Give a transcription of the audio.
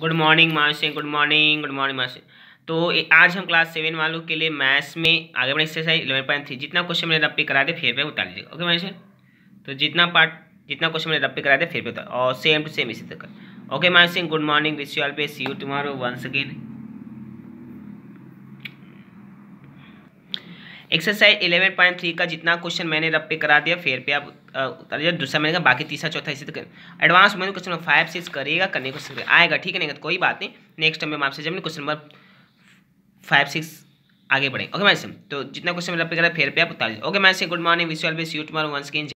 Good morning मासे good morning good morning मासे तो आज हम क्लास सेवन वालों के लिए मैथ्स में आगे बढ़े एक्सरसाइज इलेवन पॉइंट थ्री जितना क्वेश्चन मैंने रब पे करा दे फिर पे उतार लीजिएगा। ओके मासी तो जितना पार्ट जितना क्वेश्चन मैंने रब पे करा दे फिर पे उतार और सेम टू सेम इसी तक ओके मासी good morning wish you all पे see you tomorrow once again exercise eleven point three का जितना क्वेश्चन मैंने रब पे करा दिया, फिर पे आप उतार दिया दूसरा मैंने कहा, बाकी तीसरा, चौथा, इसी तक एडवांस मैंने क्वेश्चन नंबर फाइव सिक्स करेगा, करने को आएगा, ठीक है, नहीं तो कोई बात नहीं। नेक्स्ट टाइम में आपसे जब क्वेश्चन नंबर फाइव सिक्स आगे बढ़े। ओके मैं तो जितना क्वेश्चन रब पे करा, फिर पे आप उतार okay ma'am good morning wish base B see you